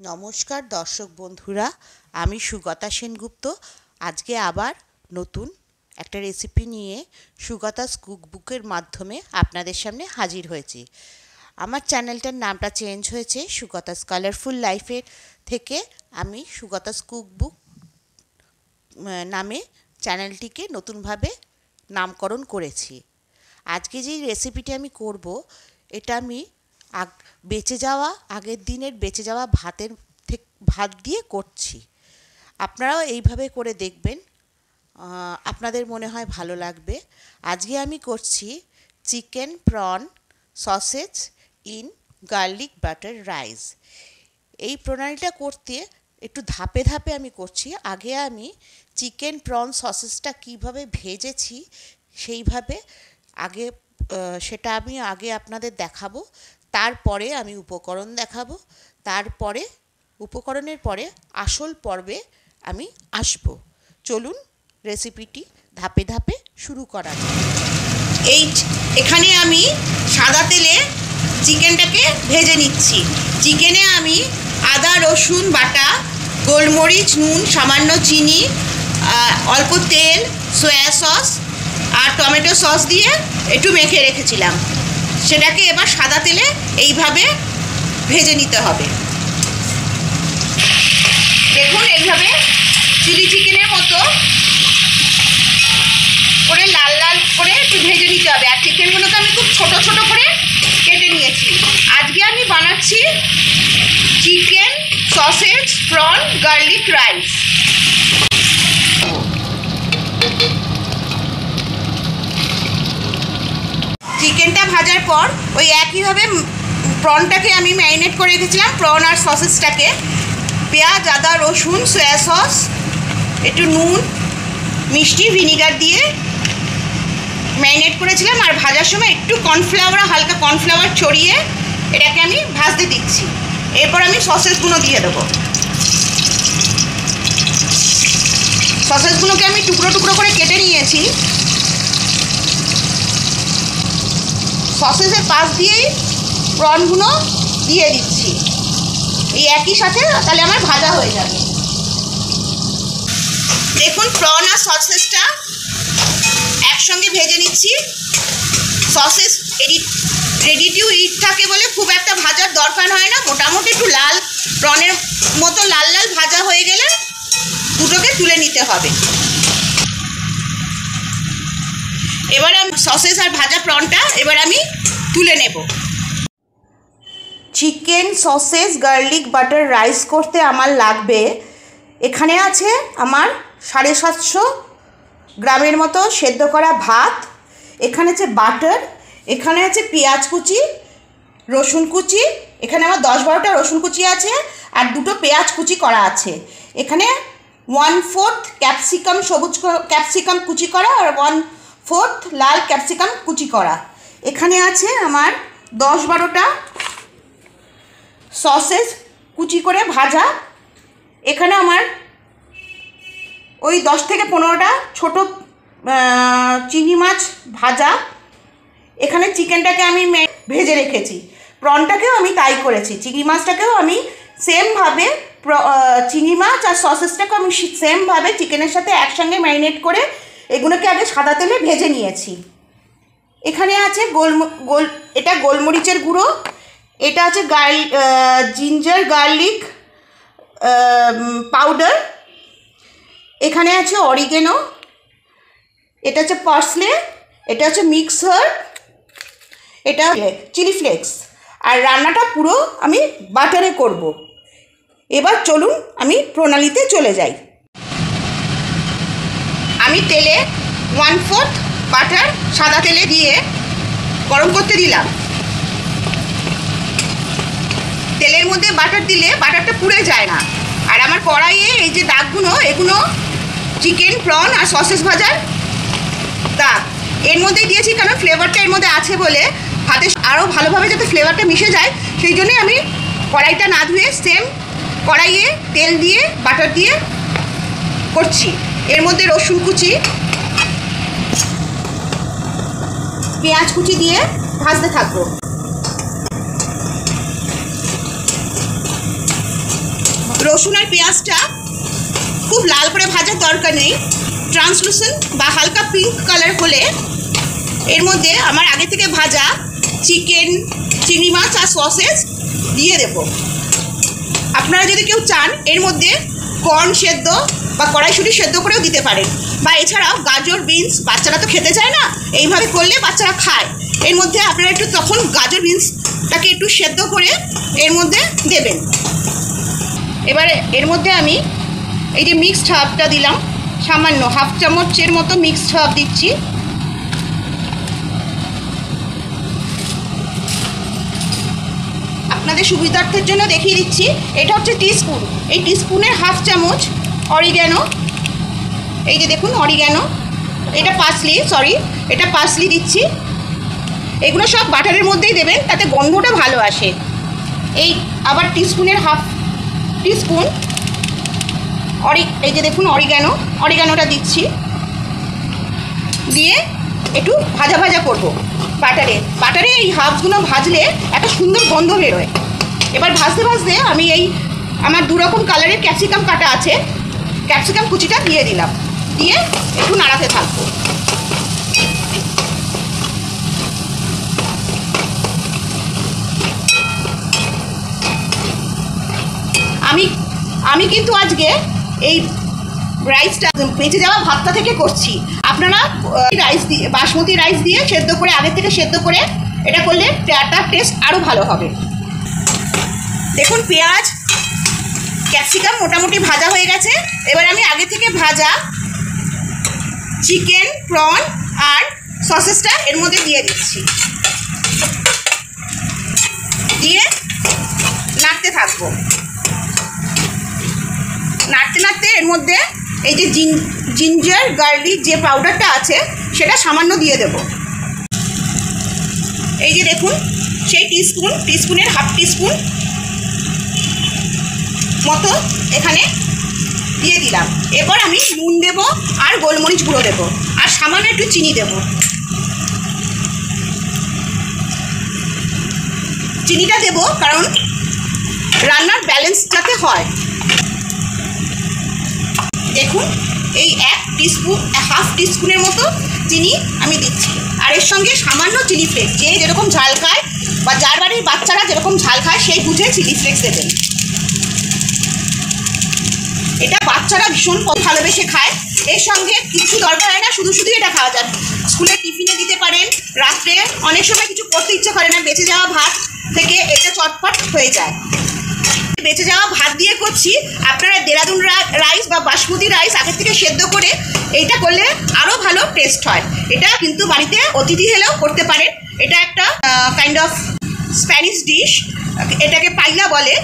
নমস্কার দর্শক বন্ধুরা, আমি সুগতা সেনগুপ্ত। আজকে আবার নতুন একটা রেসিপি নিয়ে সুগতাস কুকবুকের মাধ্যমে আপনাদের সামনে হাজির হয়েছি। আমার চ্যানেলটার নামটা চেঞ্জ হয়েছে সুগতাস কালারফুল লাইফের থেকে। আমি সুগতাস কুকবুক নামে চ্যানেলটিকে নতুনভাবে নামকরণ করেছি। আজকে যেই রেসিপিটি আমি করব, এটা আমি আগ, বেঁচে যাওয়া, আগের দিনের বেঁচে যাওয়া ভাতের ভাত দিয়ে করছি। আপনারাও এইভাবে করে দেখবেন। আপনাদের মনে হয় ভালো লাগবে। আজকে আমি করছি chicken prawn sausage in garlic butter rice. এই প্রণালীটা করতে একটু ধাপে ধাপে আমি করছি। আগে আমি চিকেন প্রন সসেসটা কীভাবে ভেজেছি সেইভাবে আগে সেটা আমি আগে আপনাদের দেখাবো। তারপরে আমি উপকরণ দেখাবো, তারপরে, উপকরণের পরে আসল পর্বে আমি আসব। চলুন রেসিপিটি ধাপে ধাপে শুরু করা এই এখানে আমি সাদা তেলে চিকেনটাকে ভেজে নিচ্ছি। চিকেনে আমি আদা, রসুন, বাটা, গোলমরিচ, নুন, সামান্য চিনি অল্প তেল, সয়া সস আর টমেটো সস দিয়ে একটু মেখে রেখেছিলাম। সেটাকে এবার সাদা তেলে এইভাবে ভেজে নিতে হবে। দেখুন, এইভাবে চিলি চিকেনের মতো করে লাল লাল করে একটু ভেজে নিতে হবে। আর চিকেনগুলোকে আমি খুব ছোট ছোট করে কেটে নিয়েছি। আজকে আমি বানাচ্ছি chicken sausage prawn garlic rice চিকেনটা ভাজার পর ওই একইভাবে প্রনটাকে আমি ম্যারিনেট করে রেখেছিলাম, প্রন আর সসেসটাকে পেঁয়াজ, আদা, রসুন, সয়া সস, একটু নুন, মিষ্টি, ভিনিগার দিয়ে ম্যারিনেট করেছিলাম। আর ভাজার সময় একটু কর্নফ্লাওয়ার, হালকা কর্নফ্লাওয়ার ছড়িয়ে এটাকে আমি ভাজতে দিচ্ছি। এরপর আমি সসেসগুলো দিয়ে দেবো। সসেসগুলোকে আমি টুকরো টুকরো করে কেটে নিয়েছি। সসেসের পাশ দিয়েই প্রনগুলো দিয়ে দিচ্ছি। এই একই সাথে তাহলে আমার ভাজা হয়ে যাবে। দেখুন প্রন আর সসেসটা একসঙ্গে ভেজে নিচ্ছি। Sausage edit ready to eat থাকে বলে খুব একটা ভাজার দরকার হয় না। মোটামুটি একটু লাল প্রনের মতো লাল লাল ভাজা হয়ে গেলে দুটোকে তুলে নিতে হবে। এবার আমি সসেস আর ভাজা প্রনটা এবার আমি তুলে নেব। Chicken sausage garlic butter rice করতে আমার লাগবে। এখানে আছে আমার সাড়ে সাতশো গ্রামের মতো সেদ্ধ করা ভাত। এখানে আছে বাটার এখানে আছে পেঁয়াজ কুচি, রসুন কুচি, এখানে আমার দশ বারোটা রসুন কুচি আছে আর দুটো পেঁয়াজ কুচি করা আছে। এখানে ওয়ান ফোর্থ ক্যাপসিকাম সবুজ ক্যাপসিকাম কুচি করা আর ওয়ান ফোর্থ লাল ক্যাপসিকাম কুচি করা। এখানে আছে আমার দশ বারোটা সসেস কুচি করে ভাজা। এখানে আমার ওই দশ থেকে পনেরোটা ছোটো চিংড়ি মাছ ভাজা। এখানে চিকেনটাকে আমি ভেজে রেখেছি। প্রনটাকেও আমি তাই করেছি। চিংড়ি মাছটাকেও আমি সেমভাবে চিংড়ি মাছ আর সসেসটাকেও আমি সেমভাবে চিকেনের সাথে একসঙ্গে ম্যারিনেট করে এগুলোকে আগে সাদা তেলে ভেজে নিয়েছি। এখানে আছে গোল গোল, এটা গোলমরিচের গুঁড়ো, এটা আছে গার্ল জিঞ্জার গার্লিক পাউডার, এখানে আছে অরিগেনো, এটা হচ্ছে পার্সলে, এটা হচ্ছে মিক্সার এটা চিলি ফ্লেক্স। আর রান্নাটা পুরো আমি বাটারে করব। এবার চলুন আমি প্রণালীতে চলে যাই। আমি তেলে ওয়ান ফোর্থ বাটার সাদা তেলে দিয়ে গরম করতে দিলাম। তেলের মধ্যে বাটার দিলে বাটারটা পুড়ে যায় না। আর আমার কড়াইয়ে এই যে দাগগুলো, এগুলো চিকেন প্রন আর সসেস ভাজার দাগ। এর মধ্যেই দিয়েছি কারণ ফ্লেভারটা এর মধ্যে আছে বলে। হাতে আরও ভালোভাবে যাতে ফ্লেভারটা মিশে যায়, সেই জন্যই আমি কড়াইটা না ধুয়ে সেম কড়াইয়ে তেল দিয়ে বাটার দিয়ে করছি। এর মধ্যে রসুন কুচি, পেঁয়াজ কুচি দিয়ে ভাজতে থাকব। রসুন আর পেঁয়াজটা খুব লাল করে ভাজার দরকার নেই। ট্রান্সলুসেন্ট বা হালকা পিঙ্ক কালার হলে এর মধ্যে আমার আগে থেকে ভাজা চিকেন, চিংড়ি মাছ আর সসেস দিয়ে দেব। আপনারা যদি কেউ চান, এর মধ্যে কর্ন সেদ্ধ বা কড়াইশুটি সেদ্ধ করেও দিতে পারেন। বা এছাড়াও গাজর, বিনস, বাচ্চারা তো খেতে চায় না, এইভাবে করলে বাচ্চারা খায়। এর মধ্যে আপনারা একটু তখন গাজর, বিনসটাকে একটু সেদ্ধ করে এর মধ্যে দেবেন। এবারে এর মধ্যে আমি এই যে মিক্সড হাফটা দিলাম, সামান্য হাফ চামচের মতো মিক্সড হাফ দিচ্ছি। আপনাদের সুবিধার্থের জন্য দেখিয়ে দিচ্ছি। এটা হচ্ছে টিস্পুন এই টিস্পুনের হাফ চামচ অরিগ্যানো। এই যে দেখুন, অরিগ্যানো। এটা পাসলি সরি, এটা পাসলি দিচ্ছি। এগুলো সব বাটারের মধ্যেই দেবেন, তাতে গন্ধটা ভালো আসে। এই আবার টিস্পুনের হাফ টিস্পুন। অরি, এই যে দেখুন, অরিগ্যানো। অরিগ্যানোটা দিচ্ছি। দিয়ে একটু ভাজা ভাজা করব বাটারে। বাটারে এই হাফগুলো ভাজলে একটা সুন্দর গন্ধ বেরোয়। এবার ভাজতে ভাজতে আমি এই, আমার দু রকম কালারের ক্যাপসিকাম কাটা আছে। ক্যাপসিকাম কুচিটা দিয়ে দিলাম। দিয়ে একটু নাড়াতে থাকব। আমি আমি কিন্তু আজকে এই রাইসটা বেঁচে যাওয়া ভাতটা থেকে করছি। আপনারা রাইস দিয়ে, বাসমতি রাইস দিয়ে সেদ্ধ করে, আগের থেকে সেদ্ধ করে এটা করলে তার টেস্ট আরও ভালো হবে। দেখুন, পেঁয়াজ ক্যাপসিকাম মোটামুটি ভাজা হয়ে গেছে। এবার আমি আগে থেকে ভাজা চিকেন, প্রন আর সসেসটা এর মধ্যে দিয়ে দিচ্ছি। দিয়ে নাড়তে থাকব। নাড়তে নাড়তে এর মধ্যে এই যে জিঞ্জার, গার্লিক যে পাউডারটা আছে, সেটা সামান্য দিয়ে দেব। এই যে দেখুন, সেই টিস্পুন, টিস্পুনের হাফ টিস্পুন মতো এখানে দিয়ে দিলাম। এরপর আমি নুন দেব আর গোলমরিচ গুঁড়ো দেব। আর সামান্য একটু চিনি দেব। চিনিটা দেব কারণ রান্নার ব্যালেন্স যাতে হয়। দেখুন, এই এক টিস্পুন হাফ টিস্পুনের মতো চিনি আমি দিচ্ছি। আর এর সঙ্গে সামান্য চিলি ফ্লেক্স যে যেরকম ঝাল খায় বা যার বাড়ির বাচ্চারা যেরকম ঝাল খায়, সেই বুঝে চিলি ফ্লেক্স দেবেন। এটা বাচ্চারা ভীষণ ভালোবেসে খায়। এর সঙ্গে কিছু দরকার হয় না, শুধু শুধু এটা খাওয়া যায়। স্কুলে টিফিনে দিতে পারেন, রাত্রে অনেক সময় কিছু করতে ইচ্ছে করে না, বেঁচে যাওয়া ভাত থেকে এটা চটপট হয়ে যায়। বেঁচে যাওয়া ভাত দিয়ে করছি, আপনারা দেরাদুন রাইস বা বাসমতি রাইস আগের থেকে সেদ্ধ করে এইটা করলে আরও ভালো টেস্ট হয়। এটা কিন্তু বাড়িতে অতিথি হলেও করতে পারেন। এটা একটা কাইন্ড অফ স্প্যানিশ ডিশ এটাকে পাইলা বলে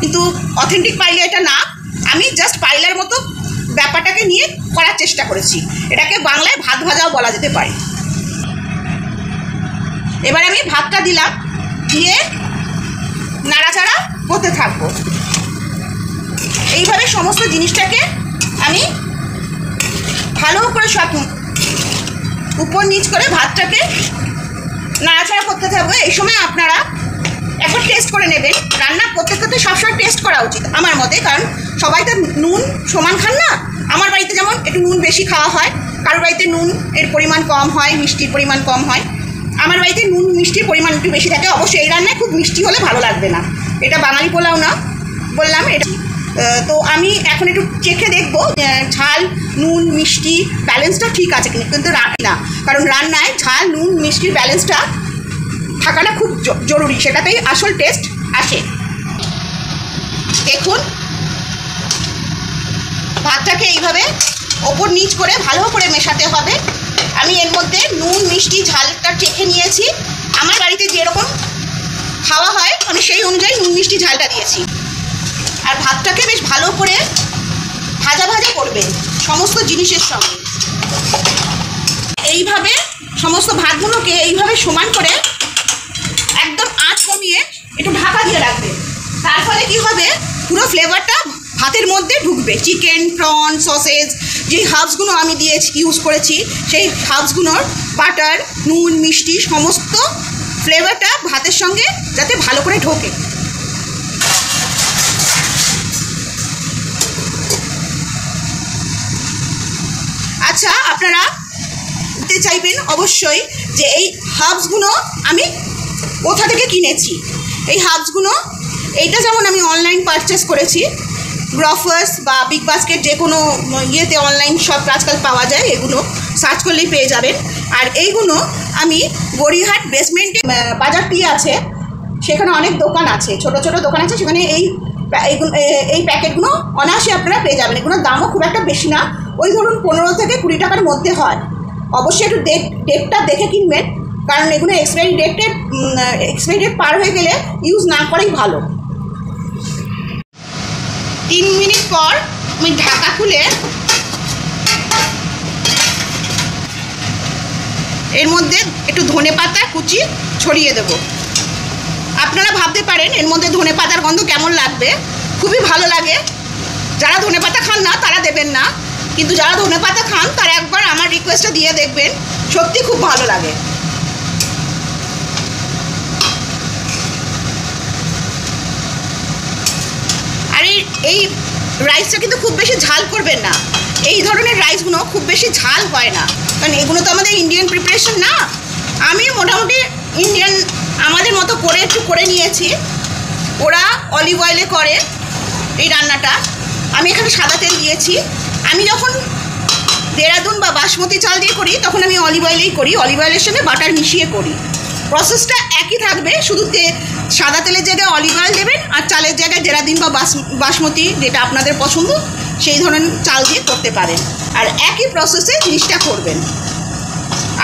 কিন্তু অথেন্টিক পাইলা এটা না। আমি জাস্ট পাইলার মতো ব্যাপারটাকে নিয়ে করার চেষ্টা করেছি। এটাকে বাংলায় ভাত ভাজাও বলা যেতে পারে। এবার আমি ভাতটা দিলাম, দিয়ে নাড়াচাড়া করতে থাকব। এইভাবে সমস্ত জিনিসটাকে আমি ভালো করে সব উপর নিচ করে ভাতটাকে নাড়াচাড়া করতে থাকব। এই সময় আপনারা একবার টেস্ট করে নেবেন। রান্না করতে করতে সবসময় টেস্ট করা উচিত, আমার মতে, কারণ সবাই তো নুন সমান খান না? আমার বাড়িতে যেমন একটু নুন বেশি খাওয়া হয়, কারোর বাড়িতে নুন এর পরিমাণ কম হয়, মিষ্টির পরিমাণ কম হয়। আমার বাড়িতে নুন মিষ্টির পরিমাণ একটু বেশি থাকে, অবশ্যই এই রান্নায় খুব মিষ্টি হলে ভালো লাগবে না। এটা বাঙালি পোলাও না, বললাম এটা। তো আমি এখন একটু চেখে দেখব ঝাল, নুন, মিষ্টি, ব্যালেন্সটা ঠিক আছে কিনা, কিন্তু না, কারণ রান্নায় ঝাল, নুন, মিষ্টির ব্যালেন্সটা থাকাটা খুব জরুরি, সেটাতেই আসল টেস্ট আসে। দেখুন ভাতটাকে এইভাবে ওপর নিচ করে ভালো করে মেশাতে হবে। আমি এর মধ্যে নুন, মিষ্টি, ঝালটা চেখে নিয়েছি। আমার বাড়িতে যেরকম খাওয়া হয়, আমি সেই অনুযায়ী নুন, মিষ্টি, ঝালটা দিয়েছি। আর ভাতটাকে বেশ ভালো করে ভাজা ভাজা করবে সমস্ত জিনিসের সঙ্গে। এইভাবে সমস্ত ভাতগুলোকে এইভাবে সমান করে একদম আঁচ কমিয়ে একটু ঢাকা দিয়ে রাখবে। তার ফলে কি হবে? পুরো ফ্লেভারটা ভাতের মধ্যে ঢুকবে। চিকেন প্রন সসেজ যেই হাফসগুলো আমি দিয়েছি ইউজ করেছি, সেই হাফসগুলোর বাটার নুন, মিষ্টি, সমস্ত ফ্লেভারটা ভাতের সঙ্গে যাতে ভালো করে ঢোকে। আচ্ছা আপনারা দিতে চাইবেন অবশ্যই যে এই হাবসগুলো আমি কোথা থেকে কিনেছি? এই হাবসগুলো এইটা যেমন আমি অনলাইন পারচেস করেছি গ্রফার্স বা বিগ বাস্কেট যে কোনো ইয়েতে অনলাইন সব আজকাল পাওয়া যায়, এগুলো সার্চ করলেই পেয়ে যাবেন। আর এইগুলো আমি গড়িহাট বেসমেন্টে বাজারটি আছে, সেখানে অনেক দোকান আছে, ছোট ছোট দোকান আছে, সেখানে এই এইগুলো এই প্যাকেটগুলো অনায়াসে আপনারা পেয়ে যাবেন। এগুলোর দামও খুব একটা বেশি না, ওই ধরুন পনেরো থেকে কুড়ি টাকার মধ্যে হয়। অবশ্যই একটু ডেট ডেটটা দেখে কিনবেন, কারণ এগুলো এক্সপায়ারি ডেটের এক্সপায়ারি ডেট পার হয়ে গেলে ইউজ না করাই ভালো। তিন মিনিট পর আমি ঢাকা খুলে এর মধ্যে একটু ধনে পাতা কুচি ছড়িয়ে দেব। আপনারা ভাবতে পারেন এর মধ্যে ধনে পাতার গন্ধ কেমন লাগবে। খুবই ভালো লাগে। যারা ধনে পাতা খান না, তারা দেবেন না। কিন্তু যারা ধনে পাতা খান, তারা একবার আমার রিকোয়েস্টটা দিয়ে দেখবেন। সত্যি খুব ভালো লাগে। আর এই রাইসটা কিন্তু খুব বেশি ঝাল করবেন না। এই ধরনের রাইসগুলো খুব বেশি ঝাল হয় না। কারণ এগুলো তো আমাদের ইন্ডিয়ান প্রিপারেশন না। আমি মোটামুটি ইন্ডিয়ান আমাদের মতো করে একটু করে নিয়েছি। ওরা অলিভ অয়েলে করে এই রান্নাটা। আমি এখানে সাদা তেল দিয়েছি। আমি যখন দেরাদুন বা বাসমতি চাল দিয়ে করি, তখন আমি অলিভ অয়েলেই করি। অলিভ অয়েলের সঙ্গে বাটার মিশিয়ে করি। প্রসেসটা একই থাকবে, শুধু সাদা তেলের জায়গায় অলিভ অয়েল দেবেন আর চালের জায়গায় জেরাদিন বা বাস, বাসমতি যেটা আপনাদের পছন্দ, সেই ধরনের চাল দিয়ে করতে পারেন। আর একই প্রসেসে জিনিসটা করবেন।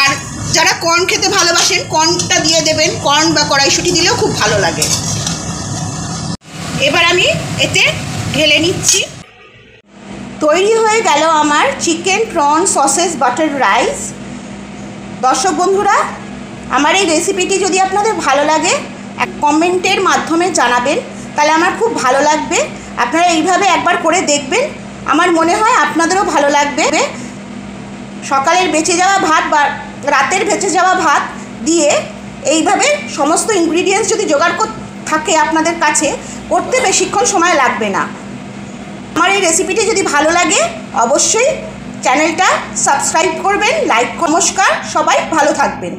আর যারা কর্ন খেতে ভালোবাসেন কর্নটা দিয়ে দেবেন। কর্ন বা কড়াইশুঁটি দিলেও খুব ভালো লাগে। এবার আমি এতে ঢেলে নিচ্ছি। তৈরি হয়ে গেল আমার chicken prawn sausage butter rice দর্শক বন্ধুরা আমার এই রেসিপিটি যদি আপনাদের ভালো লাগে, এক কমেন্টের মাধ্যমে জানাবেন, তাহলে আমার খুব ভালো লাগবে। আপনারা এইভাবে একবার করে দেখবেন। আমার মনে হয় আপনাদেরও ভালো লাগবে। সকালের বেঁচে যাওয়া ভাত বা রাতের বেঁচে যাওয়া ভাত দিয়ে এইভাবে সমস্ত ইনগ্রিডিয়েন্টস যদি জোগাড় থাকে আপনাদের কাছে, করতে বেশিক্ষণ সময় লাগবে না। আমার এই রেসিপিটি যদি ভালো লাগে, অবশ্যই চ্যানেলটা সাবস্ক্রাইব করবেন লাইক নমস্কার, সবাই ভালো থাকবেন।